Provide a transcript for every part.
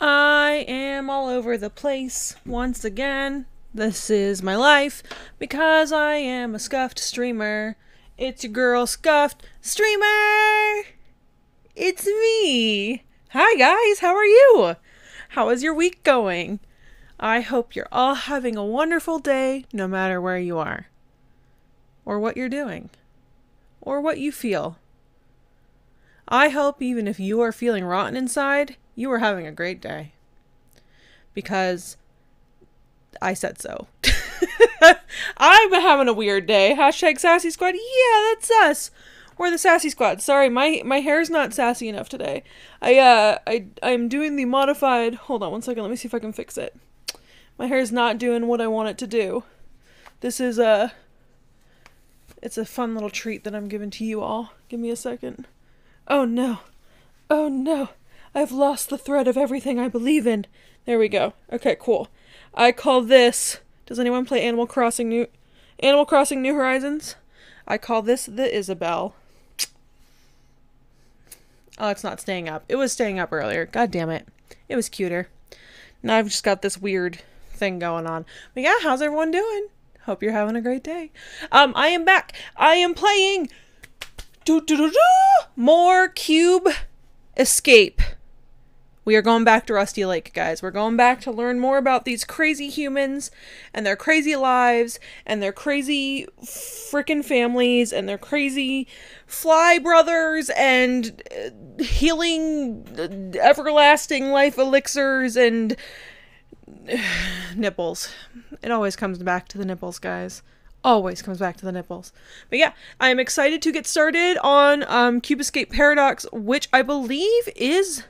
I am all over the place once again. This is my life because I am a scuffed streamer. It's your girl, Scuffed Streamer! It's me! Hi, guys, how are you? How is your week going? I hope you're all having a wonderful day no matter where you are, or what you're doing, or what you feel. I hope even if you are feeling rotten inside, you were having a great day. Because I said so. I'm having a weird day. Hashtag sassy squad. Yeah, that's us. We're the sassy squad. Sorry, my my hair's not sassy enough today. I uh I I'm doing the modified. Hold on one second. Let me see if I can fix it. My hair's not doing what I want it to do. This is a. It's a fun little treat that I'm giving to you all. Give me a second. Oh no. Oh no. I've lost the thread of everything I believe in. There we go. Okay, cool. I call this. Does anyone play Animal Crossing New Animal Crossing New Horizons? I call this the Isabelle. Oh, it's not staying up. It was staying up earlier. God damn it. It was cuter. Now I've just got this weird thing going on. But yeah, how's everyone doing? Hope you're having a great day. Um, I am back. I am playing do, do, do, do, more Cube Escape. We are going back to Rusty Lake, guys. We're going back to learn more about these crazy humans and their crazy lives and their crazy freaking families and their crazy fly brothers and uh, healing uh, everlasting life elixirs and nipples. It always comes back to the nipples, guys. Always comes back to the nipples. But yeah, I am excited to get started on um, Cube Escape Paradox, which I believe is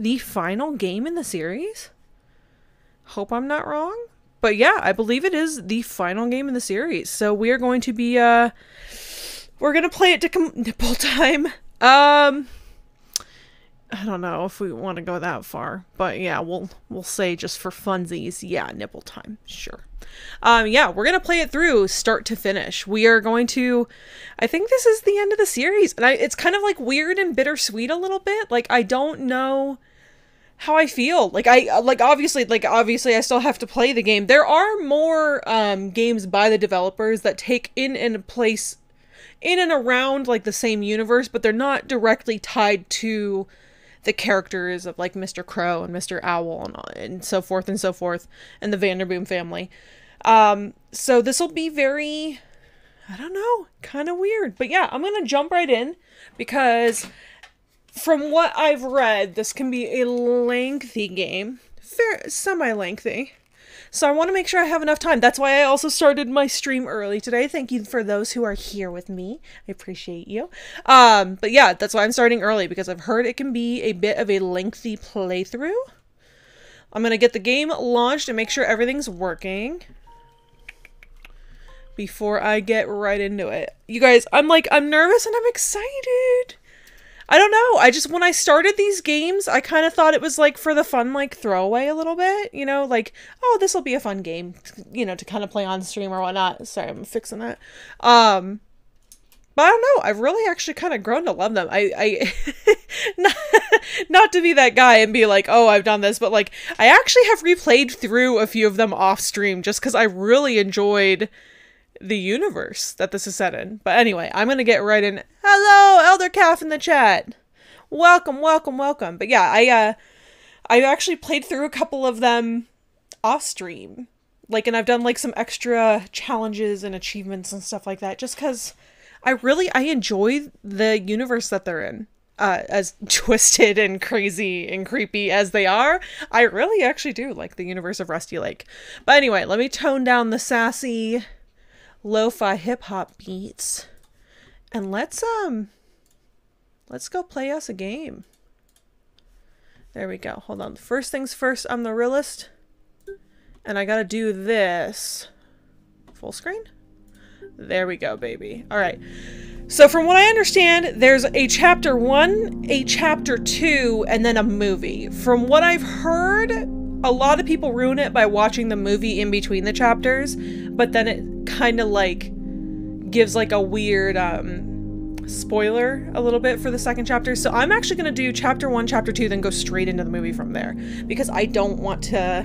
the final game in the series. Hope I'm not wrong. But yeah, I believe it is the final game in the series. So we are going to be uh we're going to play it to com- nipple time. Um I don't know if we want to go that far, but yeah, we'll we'll say just for funsies, yeah, nipple time, sure. Um, yeah, we're gonna play it through start to finish. We are going to, I think this is the end of the series, and I, it's kind of like weird and bittersweet a little bit. Like I don't know how I feel. Like I like obviously like obviously I still have to play the game. There are more um games by the developers that take in and place in and around like the same universe, but they're not directly tied to the characters of like Mr. Crow and Mr. Owl and, and so forth and so forth and the Vanderboom family. Um so this will be very I don't know, kind of weird. But yeah, I'm going to jump right in because from what I've read, this can be a lengthy game. Fair, semi-lengthy. So I want to make sure I have enough time. That's why I also started my stream early today. Thank you for those who are here with me. I appreciate you. Um, but yeah, that's why I'm starting early because I've heard it can be a bit of a lengthy playthrough. I'm going to get the game launched and make sure everything's working before I get right into it. You guys, I'm like, I'm nervous and I'm excited. I don't know. I just when I started these games, I kind of thought it was like for the fun like throwaway a little bit, you know, like oh this will be a fun game, you know, to kind of play on stream or whatnot. Sorry, I'm fixing that. Um, but I don't know. I've really actually kind of grown to love them. I, I, not, not to be that guy and be like, oh, I've done this, but like, I actually have replayed through a few of them off stream just because I really enjoyed the universe that this is set in. But anyway, I'm gonna get right in. Hello, Elder Calf in the chat. Welcome, welcome, welcome. But yeah, I uh I actually played through a couple of them off stream. Like and I've done like some extra challenges and achievements and stuff like that just cuz I really I enjoy the universe that they're in. Uh, as twisted and crazy and creepy as they are, I really actually do like the universe of Rusty Lake. But anyway, let me tone down the sassy lo-fi hip hop beats. And let's um let's go play us a game. There we go. Hold on. First things first, I'm the realist. And I gotta do this. Full screen? There we go, baby. Alright. So from what I understand, there's a chapter one, a chapter two, and then a movie. From what I've heard, a lot of people ruin it by watching the movie in between the chapters, but then it kind of like gives like a weird um spoiler a little bit for the second chapter. So I'm actually going to do chapter 1, chapter 2 then go straight into the movie from there because I don't want to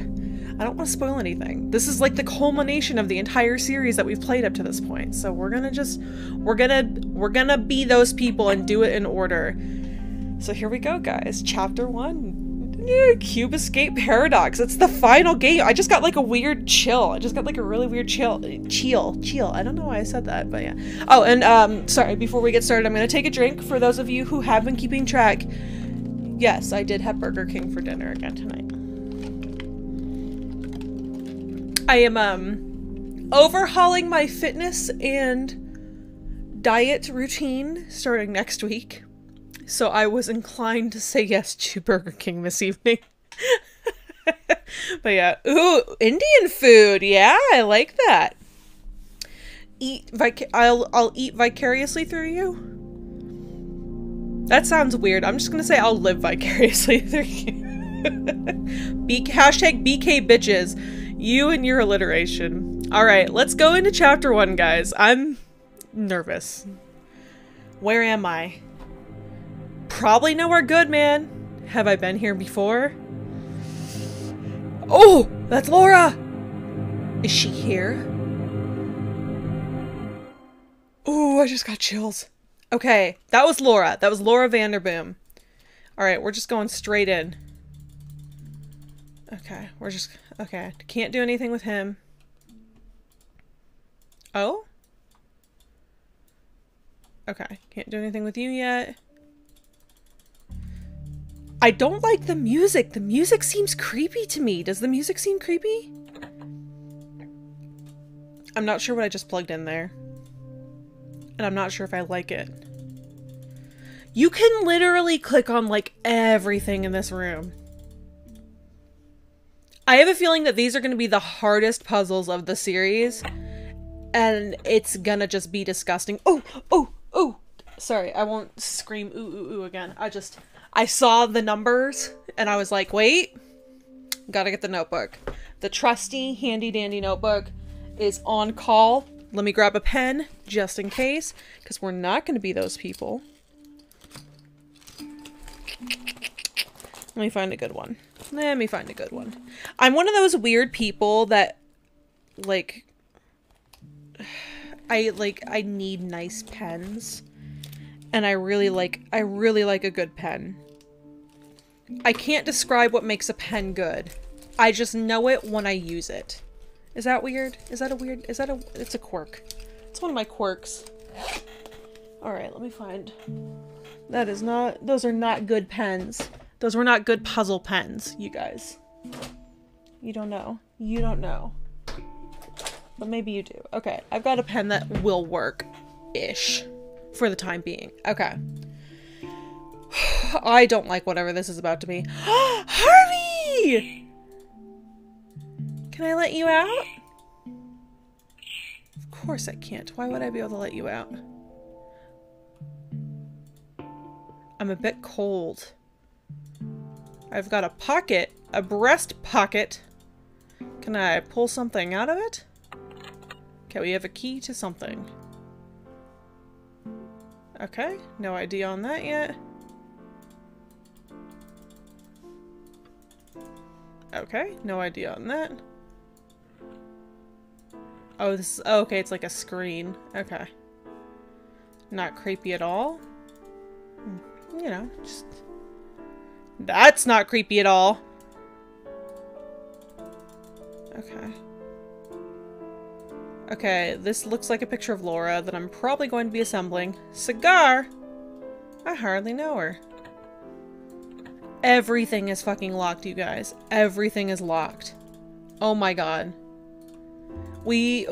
I don't want to spoil anything. This is like the culmination of the entire series that we've played up to this point. So we're going to just we're going to we're going to be those people and do it in order. So here we go, guys. Chapter 1 Cube Escape Paradox. It's the final game. I just got like a weird chill. I just got like a really weird chill. Chill. Chill. I don't know why I said that, but yeah. Oh, and um, sorry, before we get started, I'm going to take a drink for those of you who have been keeping track. Yes, I did have Burger King for dinner again tonight. I am um overhauling my fitness and diet routine starting next week. So I was inclined to say yes to Burger King this evening. but yeah, ooh, Indian food. Yeah, I like that. Eat vic- I'll I'll eat vicariously through you. That sounds weird. I'm just gonna say I'll live vicariously through you. B hashtag BK bitches. You and your alliteration. All right, let's go into chapter one, guys. I'm nervous. Where am I? Probably nowhere good, man. Have I been here before? Oh, that's Laura. Is she here? Oh, I just got chills. Okay, that was Laura. That was Laura Vanderboom. All right, we're just going straight in. Okay, we're just... Okay, can't do anything with him. Oh? Okay, can't do anything with you yet. I don't like the music. The music seems creepy to me. Does the music seem creepy? I'm not sure what I just plugged in there. And I'm not sure if I like it. You can literally click on like everything in this room. I have a feeling that these are going to be the hardest puzzles of the series. And it's gonna just be disgusting. Oh, oh, oh. Sorry, I won't scream ooh, ooh, ooh again. I just... I saw the numbers and I was like, wait, gotta get the notebook. The trusty handy dandy notebook is on call. Let me grab a pen just in case because we're not going to be those people. Let me find a good one. Let me find a good one. I'm one of those weird people that like I like I need nice pens. And I really like I really like a good pen. I can't describe what makes a pen good. I just know it when I use it. Is that weird? Is that a weird- is that a- it's a quirk. It's one of my quirks. Alright, let me find. That is not- those are not good pens. Those were not good puzzle pens, you guys. You don't know. You don't know. But maybe you do. Okay, I've got a pen that will work-ish. For the time being. Okay. I don't like whatever this is about to be. Harvey! Can I let you out? Of course I can't. Why would I be able to let you out? I'm a bit cold. I've got a pocket. A breast pocket. Can I pull something out of it? Okay, we have a key to something. Okay, no idea on that yet. Okay, no idea on that. Oh, this is- oh, okay, it's like a screen. Okay. Not creepy at all. Hmm, you know, just... That's not creepy at all! Okay. Okay, this looks like a picture of Laura that I'm probably going to be assembling. Cigar? I hardly know her. Everything is fucking locked, you guys. Everything is locked. Oh my god. We,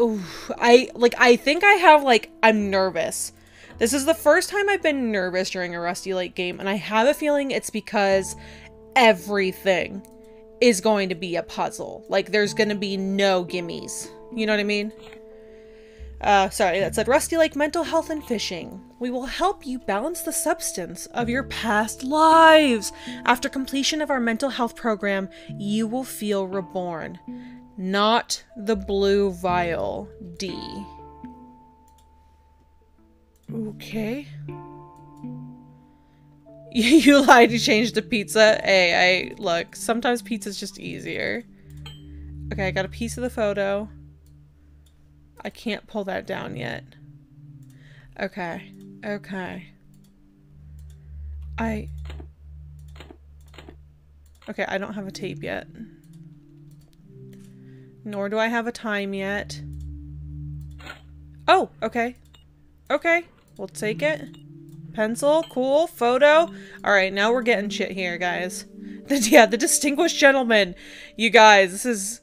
I, like, I think I have, like, I'm nervous. This is the first time I've been nervous during a Rusty Lake game, and I have a feeling it's because everything is going to be a puzzle. Like, there's gonna be no gimmies. You know what I mean? Uh, sorry, that said Rusty Lake Mental Health and Fishing. We will help you balance the substance of your past lives. After completion of our mental health program, you will feel reborn. Not the blue vial, D. Okay. you lied, you changed to pizza. Hey, I look, sometimes pizza's just easier. Okay, I got a piece of the photo. I can't pull that down yet. Okay. Okay. I... Okay, I don't have a tape yet. Nor do I have a time yet. Oh, okay. Okay, we'll take it. Pencil, cool, photo. Alright, now we're getting shit here, guys. yeah, the distinguished gentleman. You guys, this is...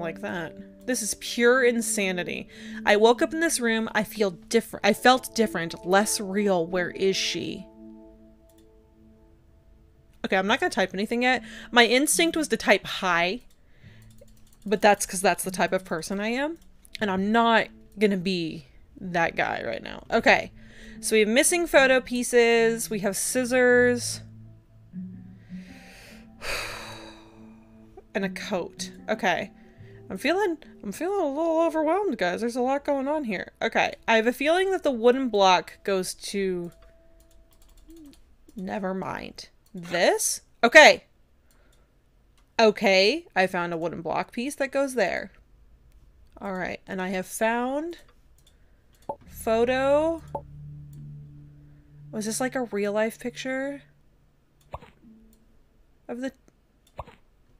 don't like that. This is pure insanity. I woke up in this room, I feel different. I felt different, less real. Where is she? Okay, I'm not gonna type anything yet. My instinct was to type hi, but that's because that's the type of person I am. And I'm not gonna be that guy right now. Okay, so we have missing photo pieces, we have scissors, and a coat. Okay. I'm feeling I'm feeling a little overwhelmed, guys. There's a lot going on here. Okay, I have a feeling that the wooden block goes to Never mind. This? Okay. Okay, I found a wooden block piece that goes there. All right, and I have found photo. Was this like a real life picture of the...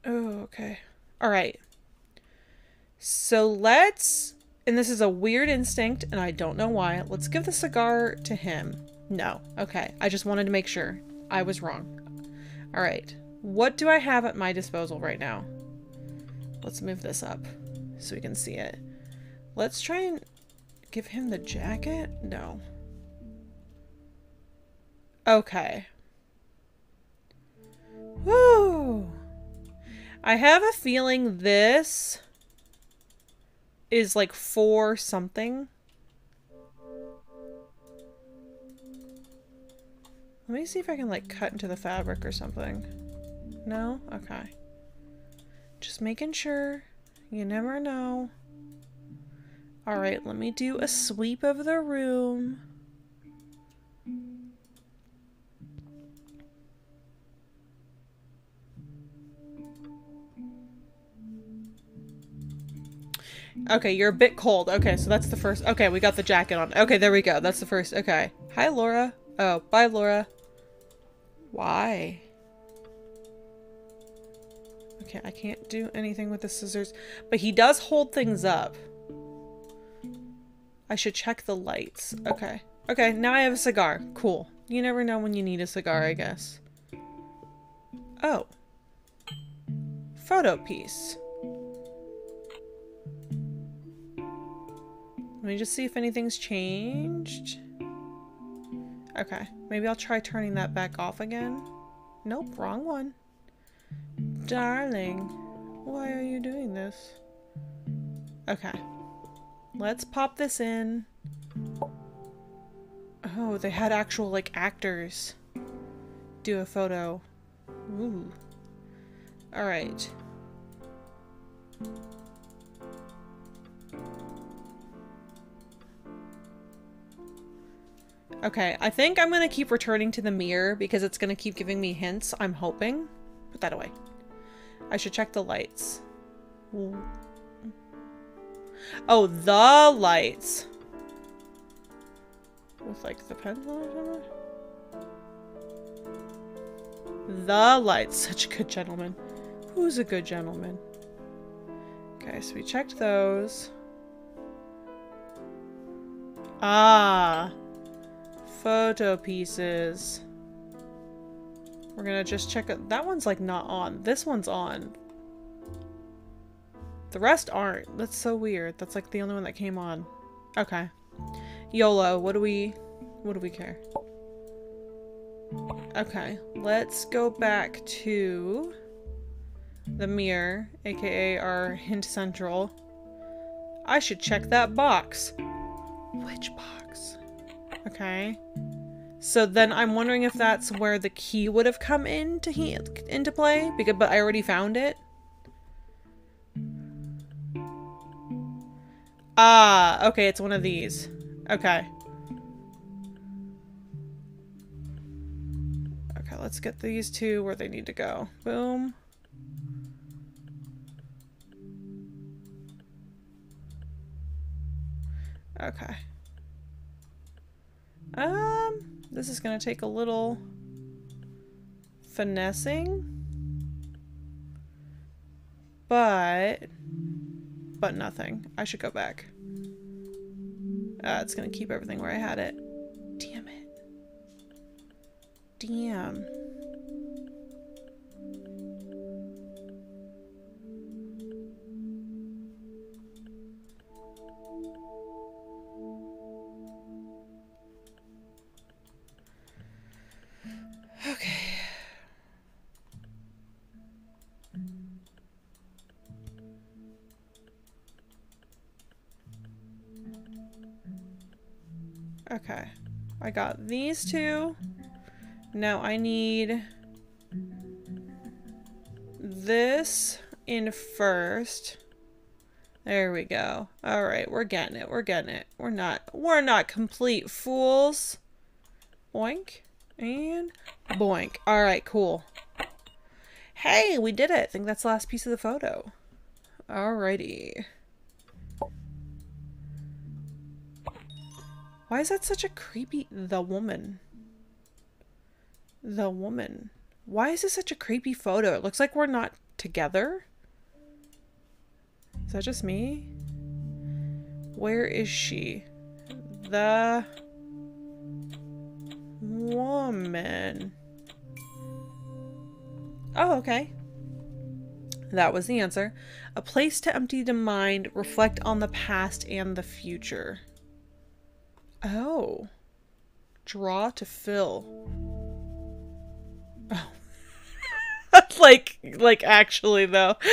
Oh, okay. All right. So let's, and this is a weird instinct and I don't know why, let's give the cigar to him. No. Okay. I just wanted to make sure. I was wrong. All right. What do I have at my disposal right now? Let's move this up so we can see it. Let's try and give him the jacket? No. Okay. Woo! I have a feeling this is like for something. Let me see if I can like cut into the fabric or something. No? Okay. Just making sure. You never know. Alright, let me do a sweep of the room. Okay, you're a bit cold. Okay, so that's the first. Okay, we got the jacket on. Okay, there we go. That's the first. Okay. Hi, Laura. Oh, bye, Laura. Why? Okay, I can't do anything with the scissors. But he does hold things up. I should check the lights. Okay. Okay, now I have a cigar. Cool. You never know when you need a cigar, I guess. Oh. Photo piece. Let me just see if anything's changed. Okay, maybe I'll try turning that back off again. Nope, wrong one. Darling, why are you doing this? Okay. Let's pop this in. Oh, they had actual, like, actors do a photo. Ooh. Alright. Okay, I think I'm to keep returning to the mirror because it's to keep giving me hints. I'm hoping. Put that away. I should check the lights. Oh, the lights. With like the pencil or something? The lights. Such a good gentleman. Who's a good gentleman? Okay, so we checked those. Ah photo pieces. We're gonna just check it. That one's like not on. This one's on. The rest aren't. That's so weird. That's like the only one that came on. Okay. YOLO, what do we what do we care? Okay, let's go back to the mirror, aka our hint central. I should check that box. Which box? Okay. So then I'm wondering if that's where the key would have come into he into play because but I already found it. Ah, okay, it's one of these. Okay. Okay, let's get these two where they need to go. Boom. Okay. Um, this is going to take a little finessing. But, but nothing. I should go back. Uh, it's going to keep everything where I had it. Damn it. Damn. Okay. I got these two. Now I need this in first. There we go. All right, we're getting it. We're getting it. We're not we're not complete fools. Boink and boink. All right, cool. Hey, we did it. I think that's the last piece of the photo. Alrighty. Why is that such a creepy... The woman. The woman. Why is this such a creepy photo? It looks like we're not together. Is that just me? Where is she? The woman. Oh, okay. That was the answer. A place to empty the mind, reflect on the past and the future. Oh. Draw to fill. Oh. like, like actually though.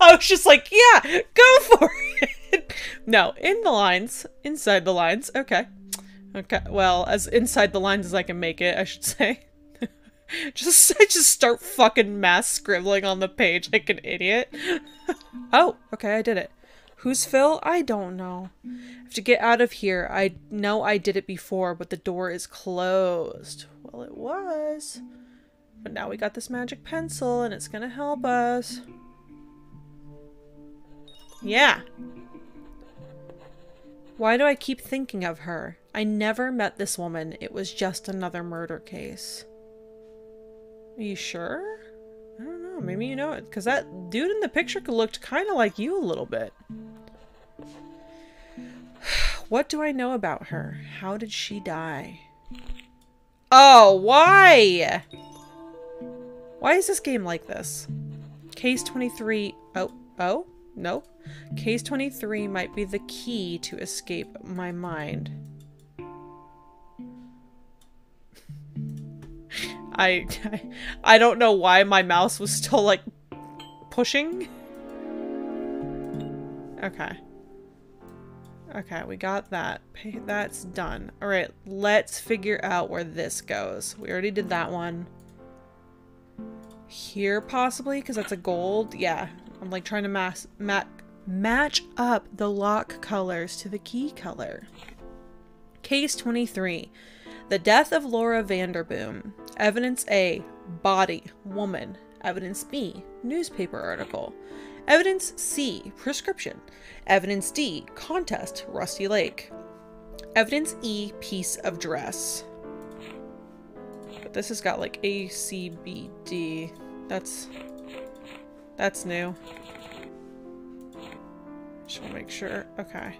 I was just like, yeah, go for it. no, in the lines, inside the lines. Okay. Okay. Well, as inside the lines as I can make it, I should say. just I just start fucking mass scribbling on the page like an idiot. oh, okay, I did it. Who's Phil? I don't know. I have to get out of here. I know I did it before, but the door is closed. Well, it was. But now we got this magic pencil, and it's gonna help us. Yeah. Why do I keep thinking of her? I never met this woman. It was just another murder case. Are you sure? Know. Maybe you know it. Because that dude in the picture looked kind of like you a little bit. What do I know about her? How did she die? Oh, why? Why is this game like this? Case 23... Oh, oh? Nope. Case 23 might be the key to escape my mind. I, I, I don't know why my mouse was still like pushing. Okay. Okay, we got that. That's done. All right, let's figure out where this goes. We already did that one. Here, possibly, because that's a gold. Yeah, I'm like trying to mass, mat, match up the lock colors to the key color. Case 23. The death of Laura Vanderboom. Evidence A. Body. Woman. Evidence B. Newspaper article. Evidence C. Prescription. Evidence D. Contest. Rusty Lake. Evidence E. Piece of dress. But this has got like A, C, B, D. That's... That's new. Just want to make sure. Okay.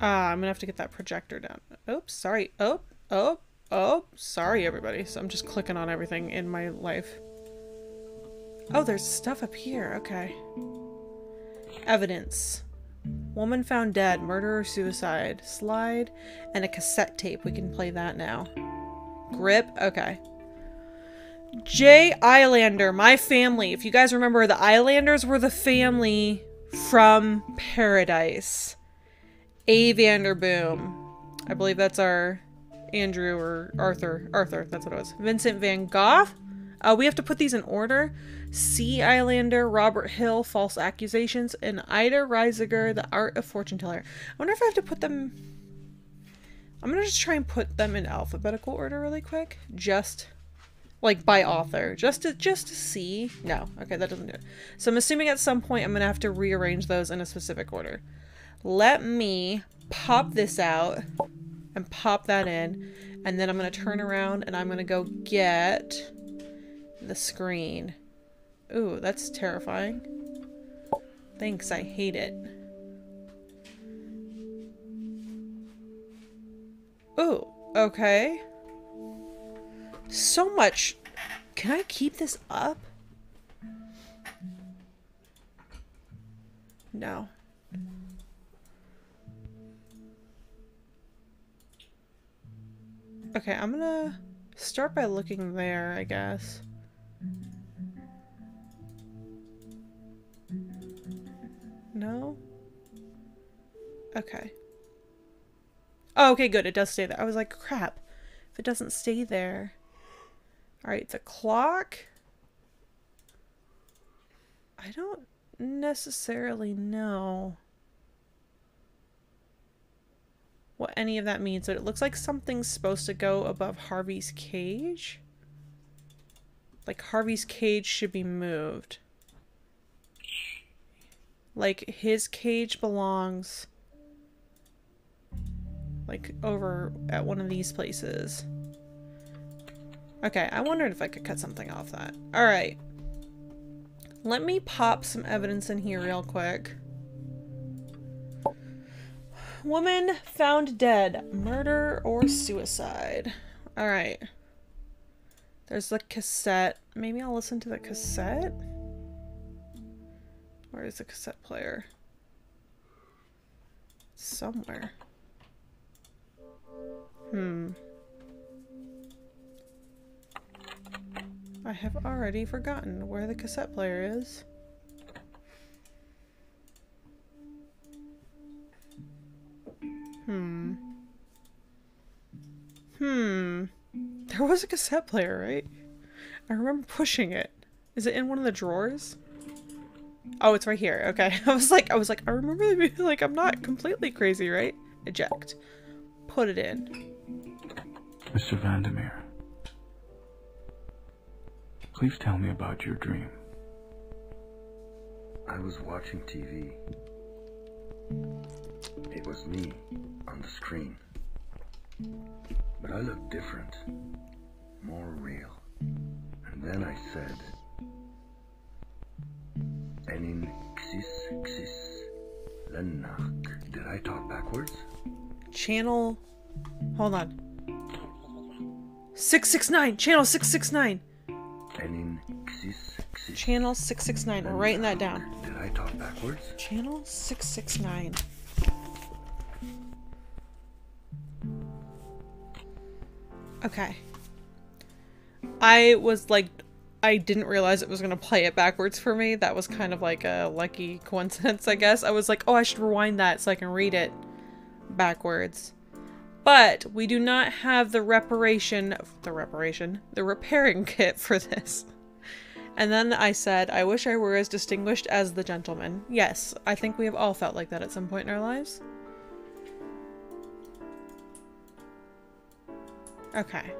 Uh, I'm gonna have to get that projector down. Oops, sorry. Oh, oh, oh, sorry everybody. So I'm just clicking on everything in my life. Oh, there's stuff up here. Okay. Evidence. Woman found dead, murder or suicide. Slide and a cassette tape. We can play that now. Grip. Okay. Jay Eilander, my family. If you guys remember, the Eilanders were the family from Paradise. A Vanderboom. I believe that's our Andrew or Arthur. Arthur, that's what it was. Vincent van Gogh. Uh, we have to put these in order. C. Eilander, Robert Hill, False Accusations, and Ida Reisiger, The Art of Fortune Teller. I wonder if I have to put them... I'm gonna just try and put them in alphabetical order really quick. Just like by author just to just to see no okay that doesn't do it so i'm assuming at some point i'm gonna have to rearrange those in a specific order let me pop this out and pop that in and then i'm gonna turn around and i'm gonna go get the screen ooh that's terrifying thanks i hate it ooh okay so much. Can I keep this up? No. Okay, I'm gonna start by looking there, I guess. No? Okay. Oh, okay, good. It does stay there. I was like, crap. If it doesn't stay there... Alright, the clock. I don't necessarily know what any of that means, but it looks like something's supposed to go above Harvey's cage. Like Harvey's cage should be moved. Like his cage belongs like over at one of these places. Okay, I wondered if I could cut something off that. Alright. Let me pop some evidence in here real quick. Woman found dead. Murder or suicide. Alright. There's the cassette. Maybe I'll listen to the cassette? Where is the cassette player? Somewhere. Hmm. I have already forgotten where the cassette player is. Hmm. Hmm. There was a cassette player, right? I remember pushing it. Is it in one of the drawers? Oh, it's right here. Okay. I was like, I was like, I remember being like, I'm not completely crazy, right? Eject. Put it in. Mr. Vandermeer. Please tell me about your dream. I was watching TV. It was me on the screen. But I looked different, more real. And then I said, Enin xis xis lenak. Did I talk backwards? Channel. Hold on. 669! Channel 669! Xis, xis. Channel 669. We're writing that down. Did I talk backwards? Channel 669. Okay. I was like, I didn't realize it was going to play it backwards for me. That was kind of like a lucky coincidence, I guess. I was like, oh, I should rewind that so I can read it backwards. But we do not have the reparation, the reparation, the repairing kit for this. And then I said, I wish I were as distinguished as the gentleman. Yes, I think we have all felt like that at some point in our lives. Okay.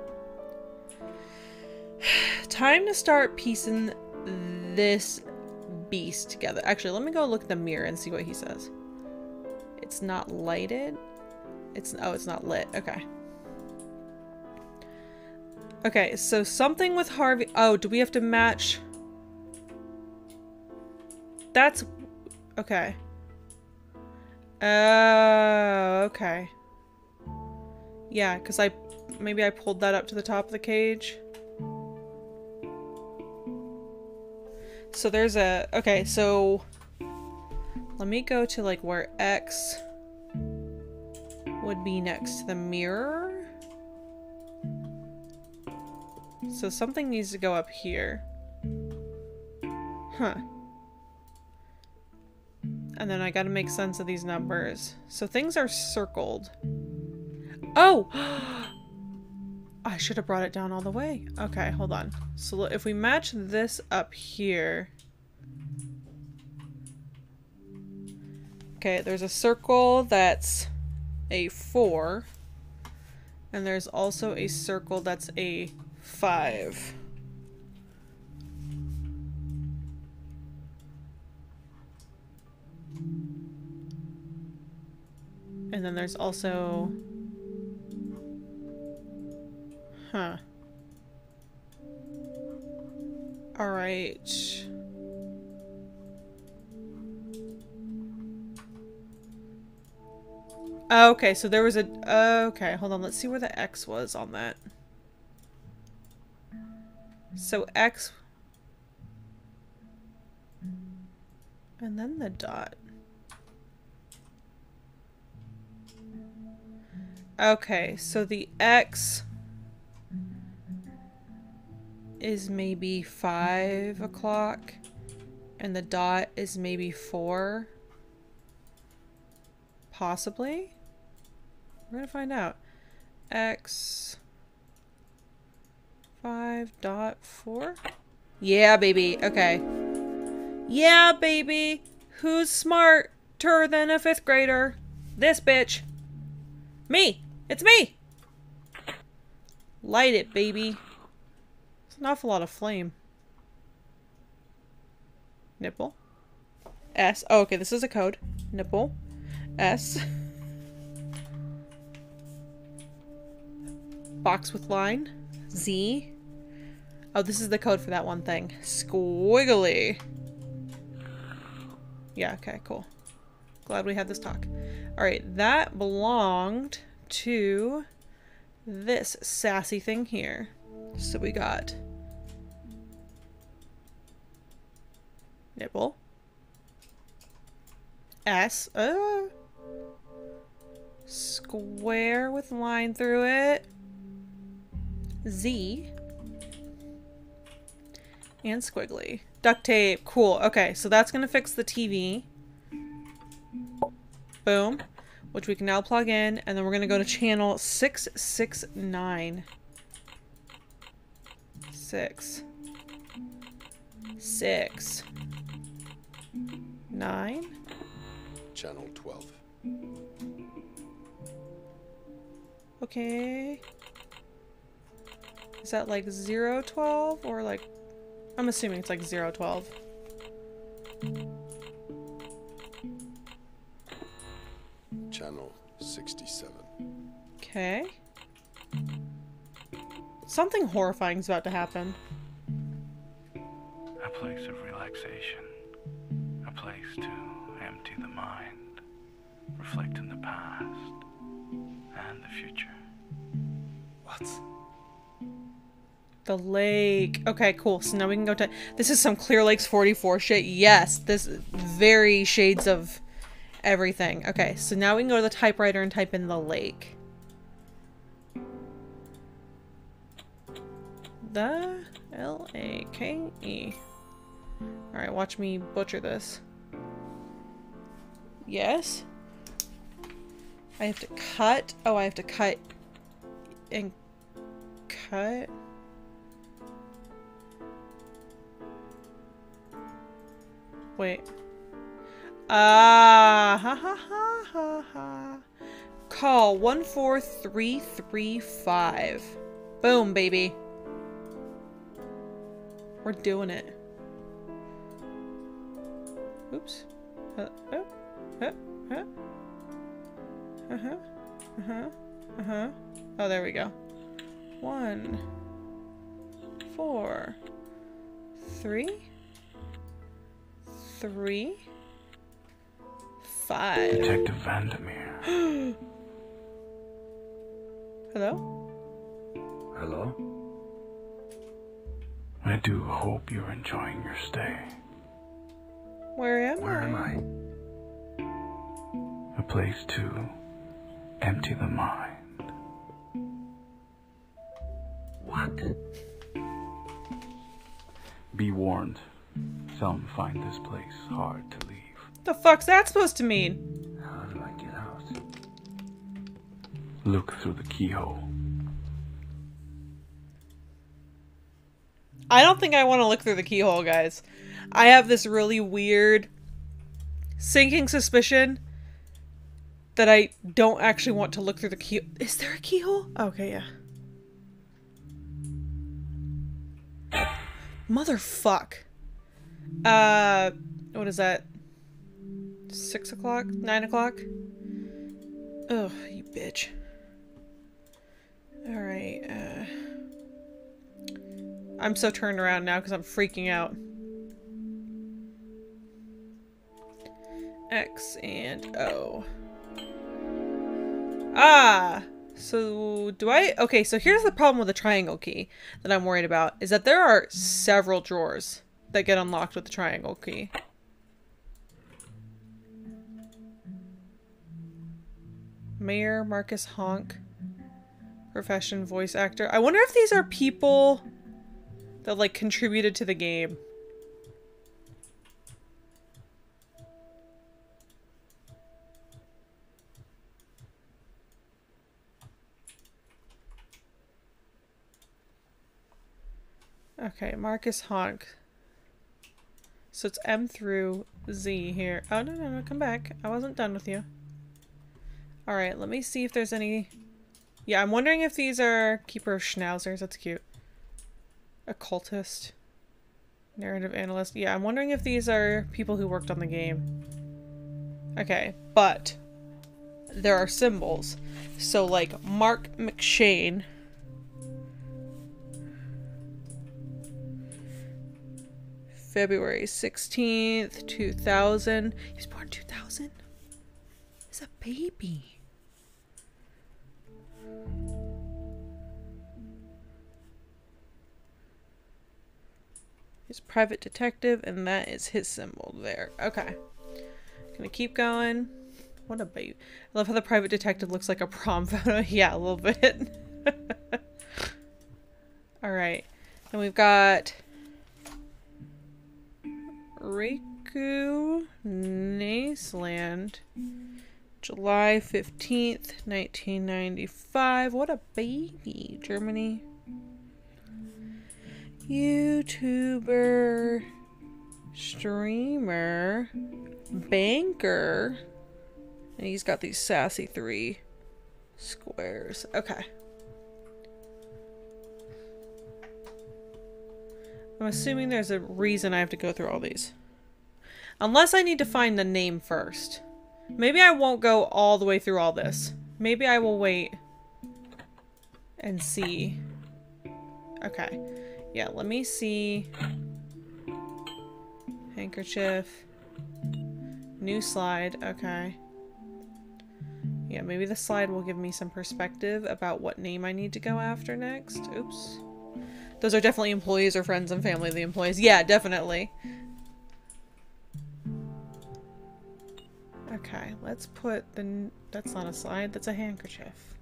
Time to start piecing this beast together. Actually, let me go look at the mirror and see what he says. It's not lighted. It's, oh, it's not lit. Okay. Okay, so something with Harvey. Oh, do we have to match? That's... Okay. Oh, okay. Yeah, because I... Maybe I pulled that up to the top of the cage. So there's a... Okay, so... Let me go to, like, where X would be next to the mirror. So something needs to go up here. Huh. And then I gotta make sense of these numbers. So things are circled. Oh! I should have brought it down all the way. Okay, hold on. So if we match this up here. Okay, there's a circle that's a 4. And there's also a circle that's a 5. And then there's also Huh. All right. Okay, so there was a. Okay, hold on. Let's see where the X was on that. So X. And then the dot. Okay, so the X is maybe five o'clock, and the dot is maybe four. Possibly. We're gonna find out. X five dot four. Yeah, baby. Okay. Yeah, baby. Who's smarter than a fifth grader? This bitch. Me. It's me. Light it, baby. An awful lot of flame. Nipple. S. Oh, okay, this is a code. Nipple. S. Box with line. Z. Oh, this is the code for that one thing. Squiggly. Yeah, okay, cool. Glad we had this talk. Alright, that belonged to this sassy thing here. So we got nipple. S. Uh, square with line through it. Z. And squiggly. Duct tape. Cool. Okay, so that's going to fix the TV. Boom. Which we can now plug in. And then we're going to go to channel 669. Six. Six. Nine. Channel 12. Okay. Is that like 0, 12 or like... I'm assuming it's like 0, 12. Channel 67. Okay. Something horrifying is about to happen. A place of relaxation. A to empty the mind, reflect in the past and the future. What? The lake. Okay, cool. So now we can go to... This is some Clear Lakes 44 shit. Yes, this very shades of everything. Okay, so now we can go to the typewriter and type in the lake. The L-A-K-E. Alright, watch me butcher this. Yes. I have to cut. Oh, I have to cut and cut. Wait. Ah, ha ha ha ha ha. Call 14335. Boom, baby. We're doing it. Oops. Uh, oh, uh, uh. Uh-huh. Uh-huh. Uh-huh. Oh, there we go. One. Four. Three. Three. Five. Detective Vandermeer. Hello? Hello? I do hope you're enjoying your stay. Where am Where I? am I? A place to empty the mind. What? Be warned, some find this place hard to leave. The fuck's that supposed to mean? How do I get out? Look through the keyhole. I don't think I want to look through the keyhole, guys. I have this really weird sinking suspicion that I don't actually want to look through the key. Is there a keyhole? Okay, yeah. Motherfuck. Uh, what is that? Six o'clock? Nine o'clock? Oh, you bitch. Alright, uh. I'm so turned around now because I'm freaking out. X and O. Ah! So, do I... Okay, so here's the problem with the triangle key that I'm worried about, is that there are several drawers that get unlocked with the triangle key. Mayor Marcus Honk. Profession voice actor. I wonder if these are people that like contributed to the game. Okay, Marcus Honk. So it's M through Z here. Oh, no, no, no, come back. I wasn't done with you. Alright, let me see if there's any... Yeah, I'm wondering if these are Keeper of Schnauzers. That's cute. Occultist. Narrative Analyst. Yeah, I'm wondering if these are people who worked on the game. Okay, but there are symbols. So, like, Mark McShane February 16th, 2000. He was born 2000? He's a baby. He's a private detective, and that is his symbol there. Okay. Gonna keep going. What a baby. I love how the private detective looks like a prom photo. yeah, a little bit. Alright. And we've got Riku Naceland. July 15th, 1995. What a baby. Germany. YouTuber. Streamer. Banker. And he's got these sassy three squares. Okay. I'm assuming there's a reason I have to go through all these. Unless I need to find the name first. Maybe I won't go all the way through all this. Maybe I will wait and see. Okay. Yeah, let me see. Handkerchief. New slide. Okay. Yeah, maybe the slide will give me some perspective about what name I need to go after next. Oops. Those are definitely employees or friends and family of the employees. Yeah, definitely. Okay, let's put the... That's not a slide, that's a handkerchief.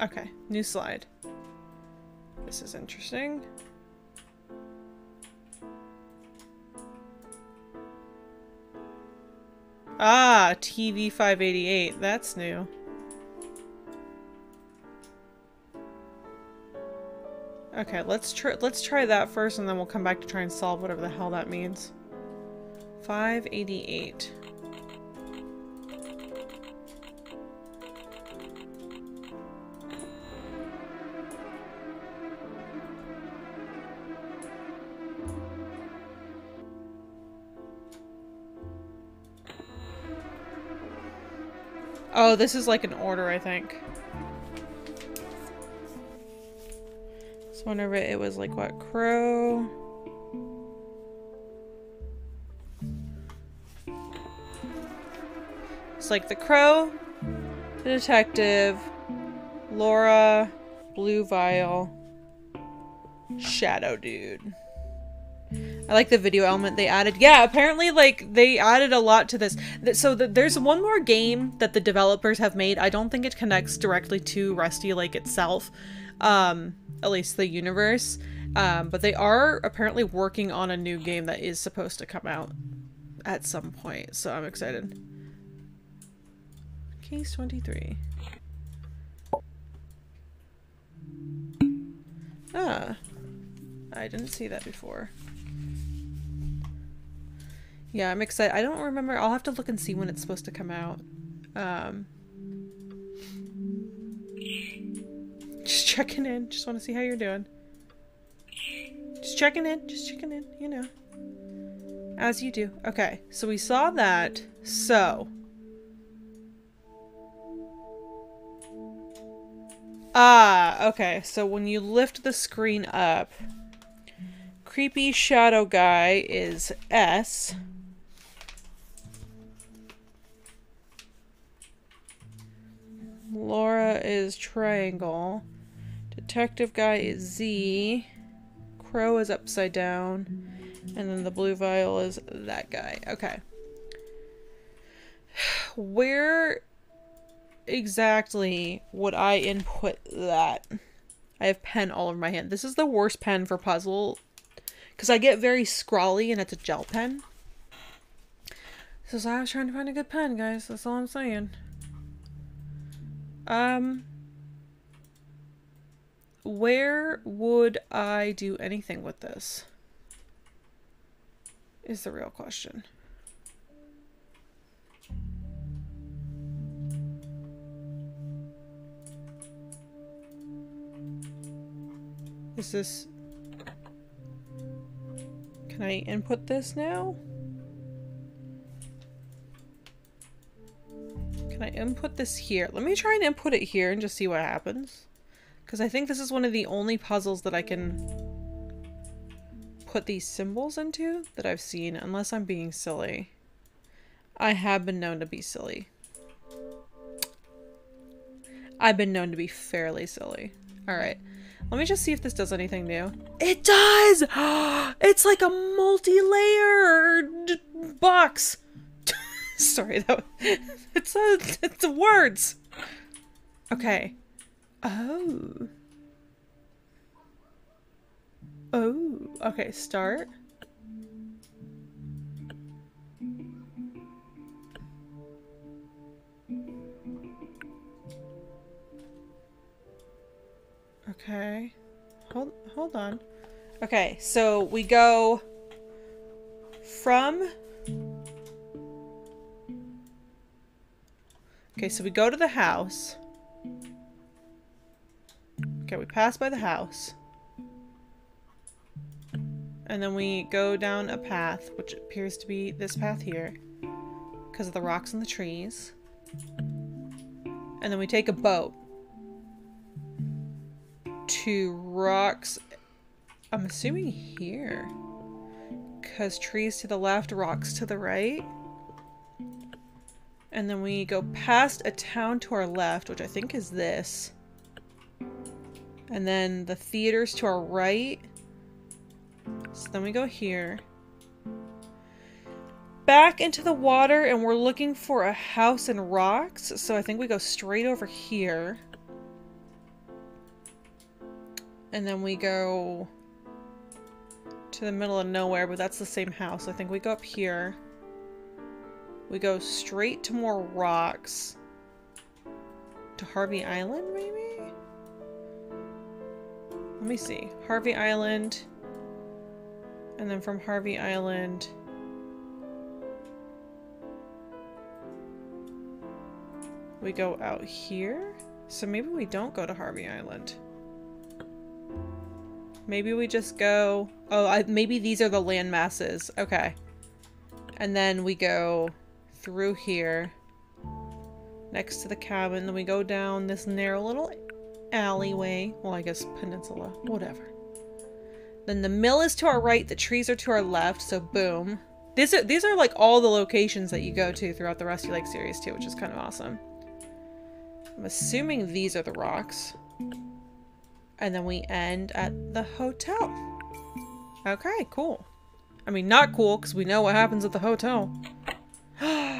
Okay, new slide. This is interesting. Ah, TV 588. That's new. Okay, let's try let's try that first and then we'll come back to try and solve whatever the hell that means. 588. Oh, this is like an order, I think. So whenever it was like what crow. It's like the crow, the detective, Laura, blue vial, shadow dude. I like the video element they added. Yeah, apparently, like, they added a lot to this. So the, there's one more game that the developers have made. I don't think it connects directly to Rusty Lake itself, um, at least the universe. Um, but they are apparently working on a new game that is supposed to come out at some point, so I'm excited. Case 23. Ah. I didn't see that before. Yeah, I'm excited. I don't remember. I'll have to look and see when it's supposed to come out. Um, just checking in. Just want to see how you're doing. Just checking in. Just checking in. You know. As you do. Okay, so we saw that. So. Ah, okay. So when you lift the screen up, creepy shadow guy is S. Laura is triangle. Detective guy is Z. Crow is upside down. And then the blue vial is that guy. Okay. Where exactly would I input that? I have pen all over my hand. This is the worst pen for puzzle because I get very scrawly and it's a gel pen. So I was trying to find a good pen, guys. That's all I'm saying. Um, where would I do anything with this? Is the real question. Is this... Can I input this now? Input this here? Let me try and input it here and just see what happens. Because I think this is one of the only puzzles that I can put these symbols into that I've seen, unless I'm being silly. I have been known to be silly. I've been known to be fairly silly. Alright. Let me just see if this does anything new. It does! It's like a multi-layered box. Sorry, that it's a it's a words. Okay. Oh. Oh. Okay, start. Okay. Hold hold on. Okay, so we go from Okay, so we go to the house. Okay, we pass by the house. And then we go down a path, which appears to be this path here. Because of the rocks and the trees. And then we take a boat. To rocks... I'm assuming here. Because trees to the left, rocks to the right. And then we go past a town to our left, which I think is this. And then the theaters to our right. So then we go here. Back into the water and we're looking for a house and rocks. So I think we go straight over here. And then we go to the middle of nowhere, but that's the same house. I think we go up here. We go straight to more rocks. To Harvey Island, maybe? Let me see. Harvey Island. And then from Harvey Island... We go out here? So maybe we don't go to Harvey Island. Maybe we just go... Oh, I, maybe these are the land masses. Okay. And then we go through here next to the cabin. Then we go down this narrow little alleyway. Well, I guess peninsula. Whatever. Then the mill is to our right. The trees are to our left. So boom. These are, these are like all the locations that you go to throughout the Rusty Lake series too, which is kind of awesome. I'm assuming these are the rocks. And then we end at the hotel. Okay, cool. I mean, not cool, because we know what happens at the hotel.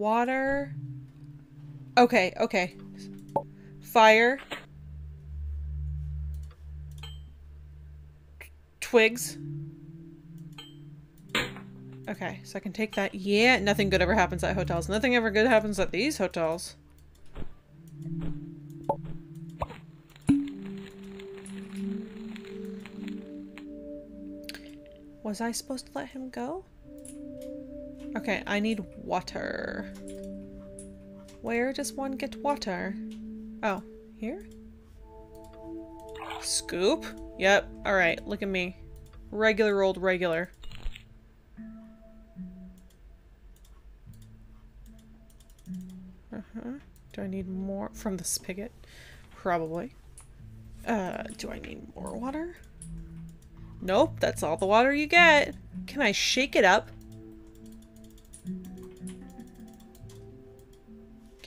Water. Okay, okay. Fire. twigs. Okay, so I can take that. Yeah, nothing good ever happens at hotels. Nothing ever good happens at these hotels. Was I supposed to let him go? Okay, I need water. Where does one get water? Oh, here? Scoop? Yep. Alright, look at me. Regular old regular. Uh-huh. Do I need more from the spigot? Probably. Uh, do I need more water? Nope, that's all the water you get. Can I shake it up?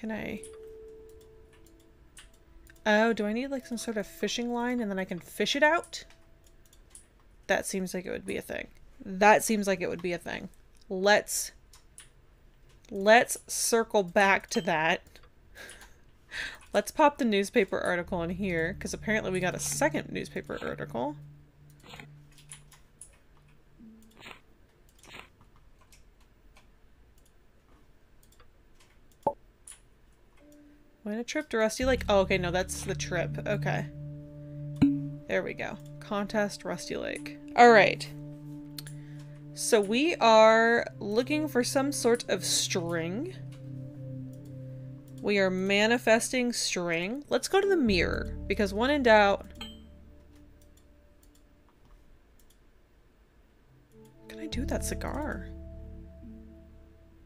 Can I... Oh, do I need like some sort of fishing line and then I can fish it out? That seems like it would be a thing. That seems like it would be a thing. Let's... Let's circle back to that. Let's pop the newspaper article in here, because apparently we got a second newspaper article. Win a trip to Rusty Lake. Oh, okay, no, that's the trip. Okay. There we go. Contest Rusty Lake. Alright. So we are looking for some sort of string. We are manifesting string. Let's go to the mirror, because when in doubt... What can I do with that cigar?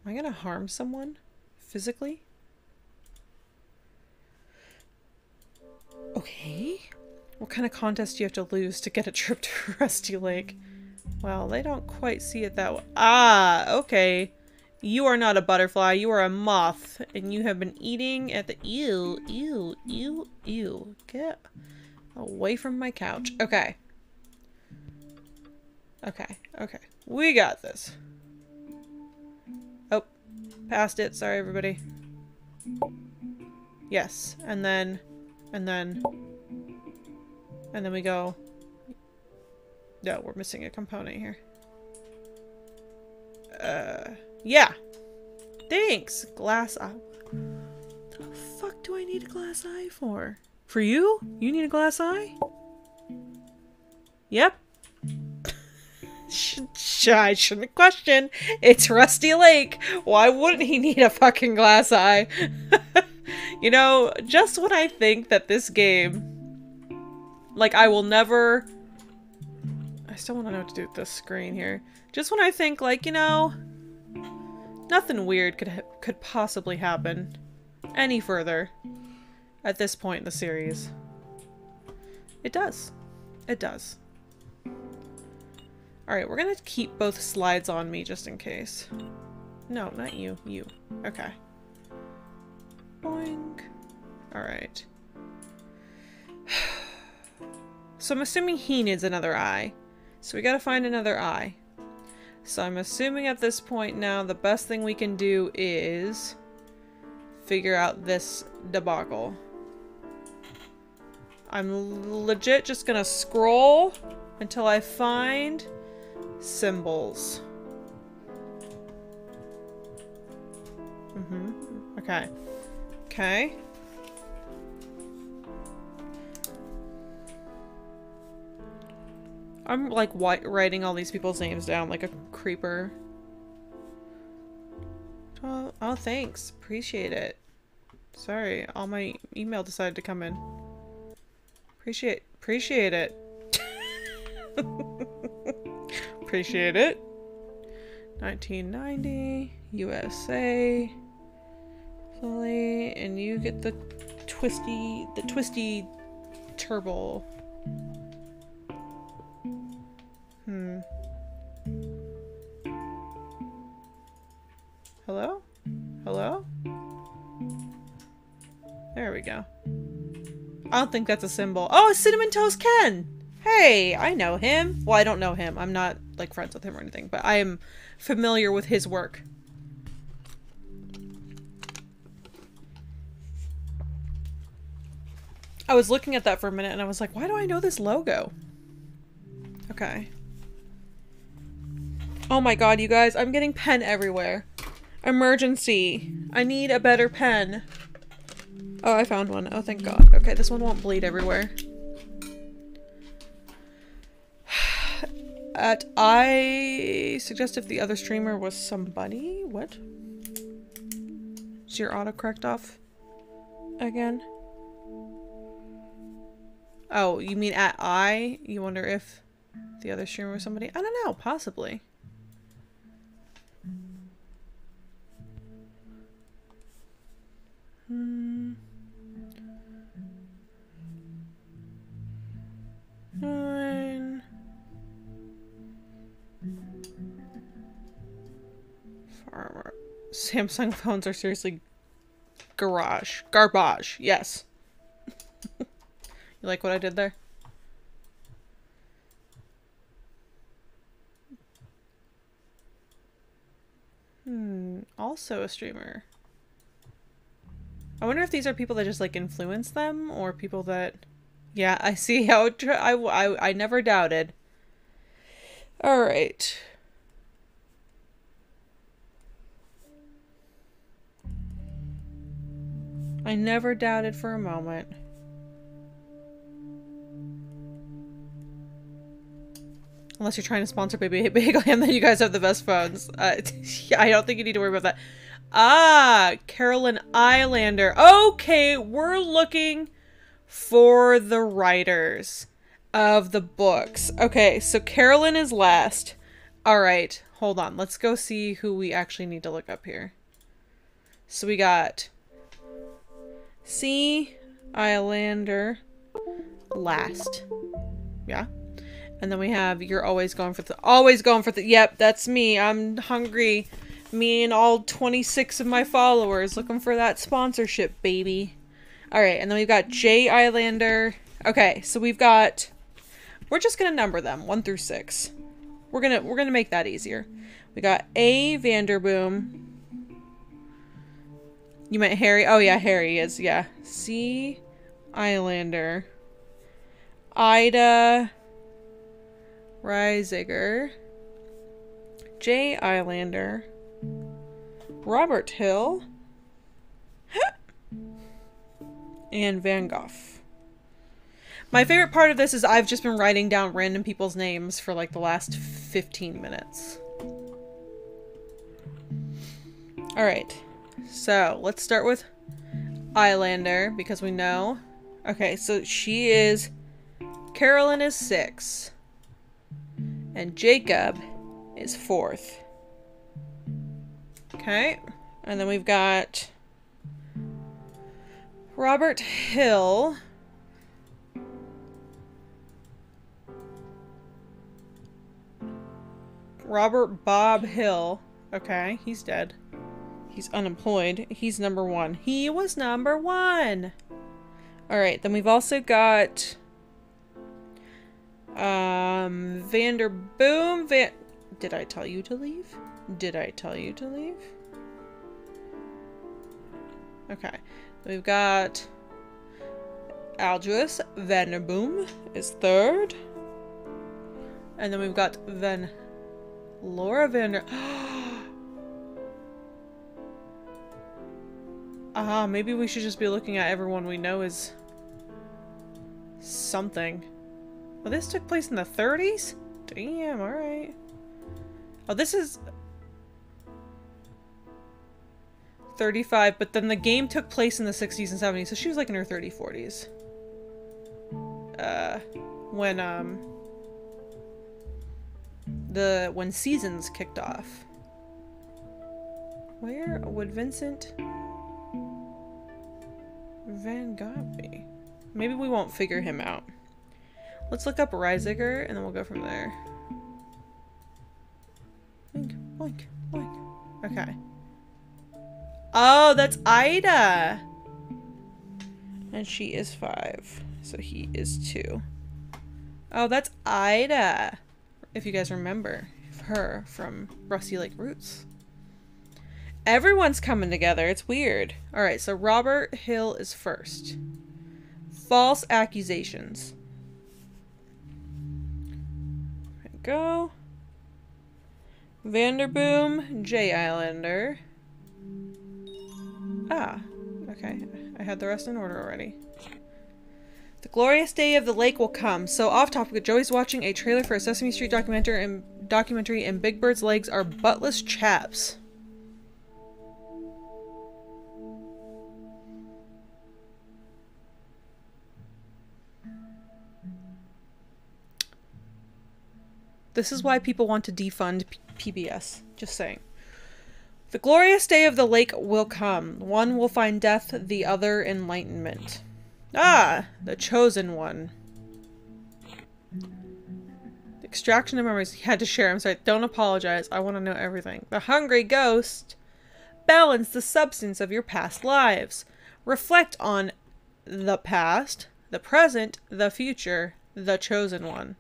Am I gonna harm someone? Physically? Okay. What kind of contest do you have to lose to get a trip to Rusty Lake? Well, they don't quite see it that way. Ah, okay. You are not a butterfly, you are a moth, and you have been eating at the- Ew, ew, ew, ew. Get away from my couch. Okay. Okay, okay. We got this. Oh, passed it. Sorry, everybody. Yes, and then and then... And then we go... No, we're missing a component here. Uh, yeah. Thanks, glass eye. The fuck do I need a glass eye for? For you? You need a glass eye? Yep. I shouldn't question. It's Rusty Lake. Why wouldn't he need a fucking glass eye? You know, just when I think that this game, like I will never, I still want to know what to do with this screen here. Just when I think like, you know, nothing weird could could possibly happen any further at this point in the series. It does. It does. Alright, we're gonna keep both slides on me just in case. No, not you. You. Okay. Boing. Alright. So I'm assuming he needs another eye. So we gotta find another eye. So I'm assuming at this point now the best thing we can do is figure out this debacle. I'm legit just gonna scroll until I find symbols. Mm-hmm. Okay. Okay. I'm like writing all these people's names down like a creeper. Oh, oh, thanks. Appreciate it. Sorry, all my email decided to come in. Appreciate, appreciate it. appreciate it. 1990, USA and you get the twisty, the twisty turbo. Hmm. Hello? Hello? There we go. I don't think that's a symbol. Oh, Cinnamon Toast Ken! Hey, I know him. Well, I don't know him. I'm not, like, friends with him or anything, but I am familiar with his work. I was looking at that for a minute and I was like, why do I know this logo? Okay. Oh my god, you guys, I'm getting pen everywhere. Emergency. I need a better pen. Oh, I found one. Oh, thank god. Okay, this one won't bleed everywhere. At I suggest if the other streamer was somebody. What? Is your autocorrect off again? Oh, you mean at I? You wonder if the other streamer was somebody? I don't know, possibly. Hmm. Nine. Farmer. Samsung phones are seriously garage. Garbage. Yes. you like what I did there? Hmm. Also a streamer. I wonder if these are people that just like influence them or people that. Yeah, I see how I, I I never doubted. All right. I never doubted for a moment. Unless you're trying to sponsor Baby Bagel Ham, then you guys have the best phones. Uh, I don't think you need to worry about that. Ah, Carolyn Eilander. Okay, we're looking for the writers of the books. Okay, so Carolyn is last. All right, hold on. Let's go see who we actually need to look up here. So we got C. Eilander last. Yeah. And then we have you're always going for the always going for the yep, that's me. I'm hungry. Me and all 26 of my followers looking for that sponsorship, baby. All right, and then we've got Jay Eilander. Okay, so we've got we're just going to number them 1 through 6. We're going to we're going to make that easier. We got A Vanderboom. You meant Harry? Oh yeah, Harry is. Yeah. C Eilander. Ida Reisiger. Jay Eilander. Robert Hill. and Van Gogh. My favorite part of this is I've just been writing down random people's names for like the last 15 minutes. Alright, so let's start with Eilander because we know. Okay, so she is. Carolyn is six. And Jacob is fourth. Okay, and then we've got Robert Hill. Robert Bob Hill. Okay, he's dead. He's unemployed. He's number one. He was number one. All right, then we've also got um Vanderboom. Van. Did I tell you to leave? Did I tell you to leave? Okay, we've got Aldous Vanderboom is third, and then we've got Van Laura Vander. Ah, uh, maybe we should just be looking at everyone we know as something. Well, this took place in the 30s? Damn, alright. Oh, this is 35, but then the game took place in the 60s and 70s, so she was like in her 30s, 40s. Uh, when, um, the, when Seasons kicked off. Where would Vincent Van Gogh be? Maybe we won't figure him out. Let's look up Reisiger, and then we'll go from there. Boink, boink, boink. Okay. Oh, that's Ida! And she is five. So he is two. Oh, that's Ida! If you guys remember her from Rusty Lake Roots. Everyone's coming together. It's weird. Alright, so Robert Hill is first. False accusations. Go. Vanderboom, J Eilander. Ah, okay. I had the rest in order already. The glorious day of the lake will come. So off topic, Joey's watching a trailer for a Sesame Street documentary and documentary and Big Bird's legs are buttless chaps. This is why people want to defund P- PBS. Just saying. The glorious day of the lake will come. One will find death, the other enlightenment. Ah, the chosen one. Extraction of memories. He had to share. I'm sorry. Don't apologize. I want to know everything. The hungry ghost. Balance the substance of your past lives. Reflect on the past, the present, the future, the chosen one.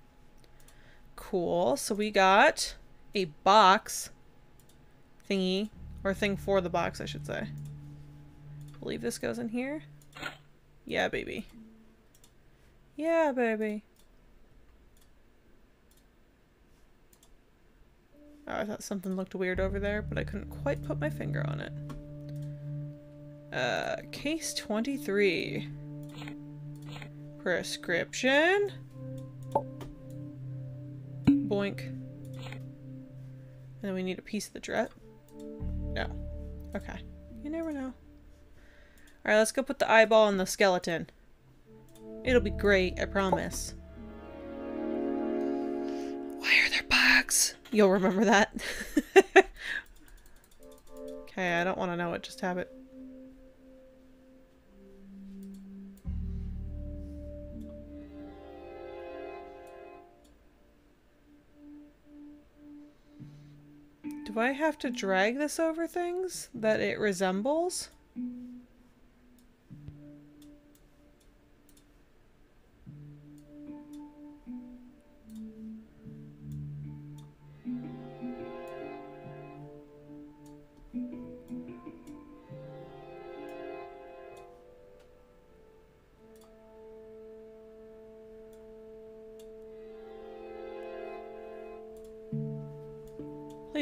Cool. So we got a box thingy, or thing for the box, I should say. I believe this goes in here. Yeah, baby. Yeah, baby. Oh, I thought something looked weird over there, but I couldn't quite put my finger on it. Uh, case 23. Prescription. Boink. And then we need a piece of the drip. No. Okay. You never know. Alright, let's go put the eyeball in the skeleton. It'll be great, I promise. Why are there bugs? You'll remember that. okay, I don't want to know it, just have Do I have to drag this over things that it resembles?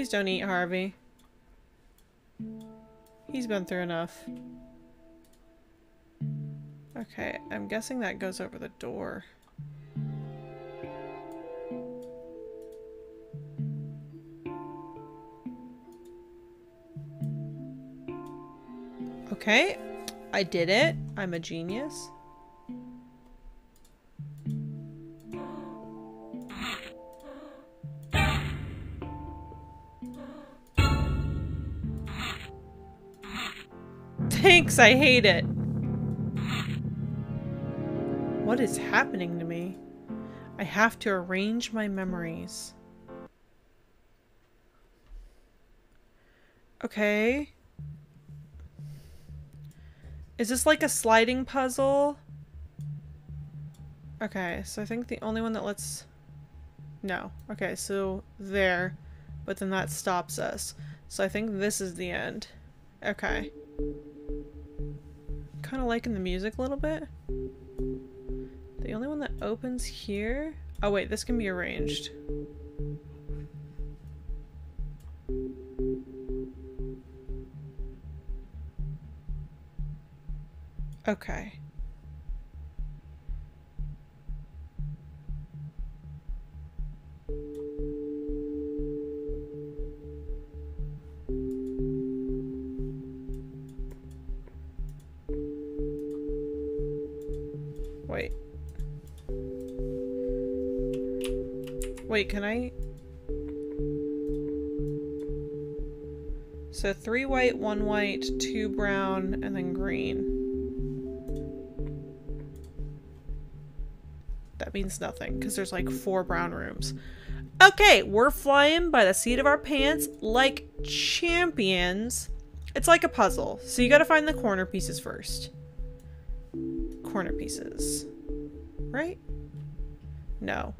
Please don't eat Harvey. He's been through enough. Okay, I'm guessing that goes over the door. Okay, I did it. I'm a genius. Thanks, I hate it. What is happening to me? I have to arrange my memories. Okay. Is this like a sliding puzzle? Okay, so I think the only one that lets... No. Okay, so there. But then that stops us. So I think this is the end. Okay. Kind of liking the music a little bit. The only one that opens here... Oh wait, this can be arranged. Okay. Three white, one white, two brown, and then green. That means nothing, because there's like four brown rooms. Okay, we're flying by the seat of our pants like champions. It's like a puzzle, so you gotta find the corner pieces first. Corner pieces. Right? No.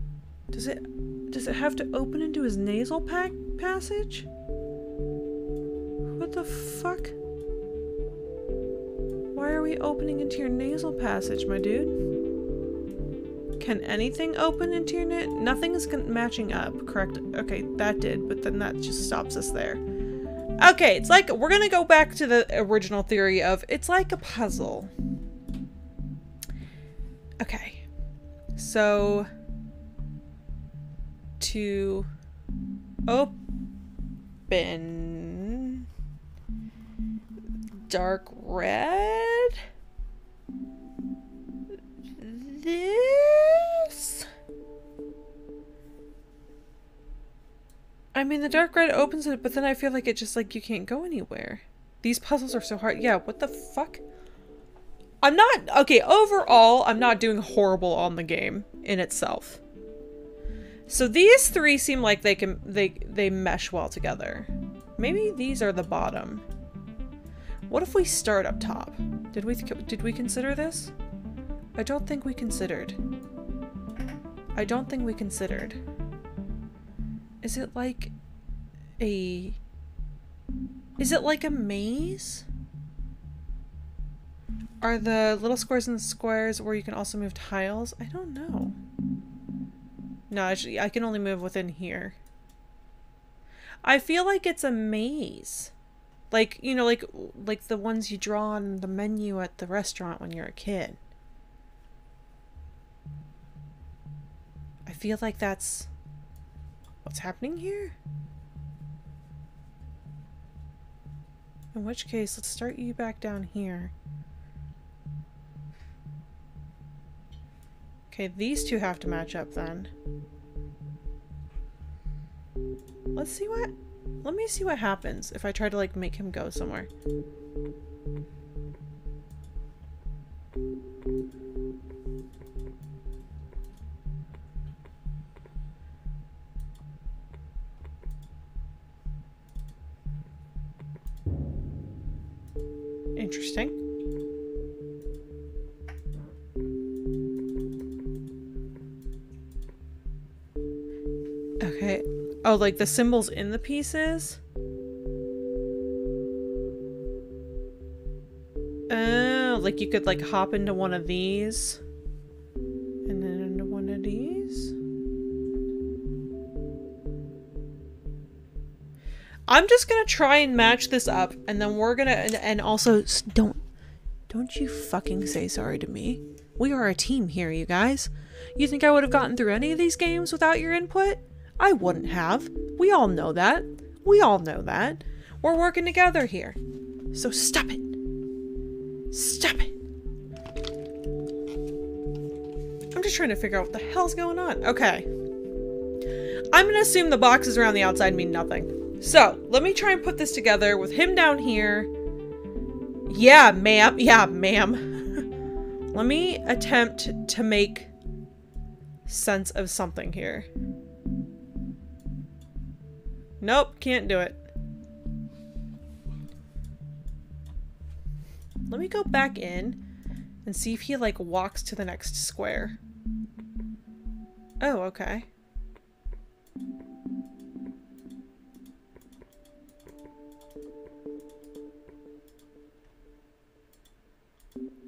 Does it does it have to open into his nasal pack passage? The fuck? Why are we opening into your nasal passage, my dude? Can anything open into your net? Nothing is matching up, correct? Okay, that did, but then that just stops us there. Okay, it's like we're gonna go back to the original theory of it's like a puzzle. Okay, so to open dark red? This? I mean the dark red opens it but then I feel like it just like you can't go anywhere. These puzzles are so hard. Yeah what the fuck? I'm not okay overall I'm not doing horrible on the game in itself. So these three seem like they can they they mesh well together. Maybe these are the bottom. What if we start up top? Did we did we consider this? I don't think we considered. I don't think we considered. Is it like a Is it like a maze? Are the little squares and squares where you can also move tiles? I don't know. No, actually, I can only move within here. I feel like it's a maze. Like, you know, like like the ones you draw on the menu at the restaurant when you're a kid. I feel like that's what's happening here. In which case, let's start you back down here. Okay, these two have to match up then. Let's see what... Let me see what happens if I try to, like, make him go somewhere. Interesting. Oh, like the symbols in the pieces? Oh, like you could like hop into one of these. And then into one of these. I'm just gonna try and match this up, and then we're gonna, and, and also, don't, don't you fucking say sorry to me. We are a team here, you guys. You think I would have gotten through any of these games without your input? I wouldn't have. We all know that. We all know that. We're working together here. So stop it. Stop it. I'm just trying to figure out what the hell's going on. Okay. I'm gonna assume the boxes around the outside mean nothing. So, let me try and put this together with him down here. Yeah, ma'am. Yeah, ma'am. let me attempt to make sense of something here. Nope, can't do it. Let me go back in and see if he like walks to the next square. Oh, okay.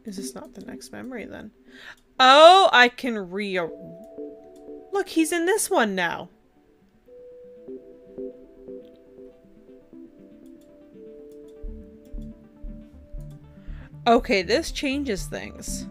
Is this not the next memory then? Oh, I can re- Look, he's in this one now. Okay, this changes things.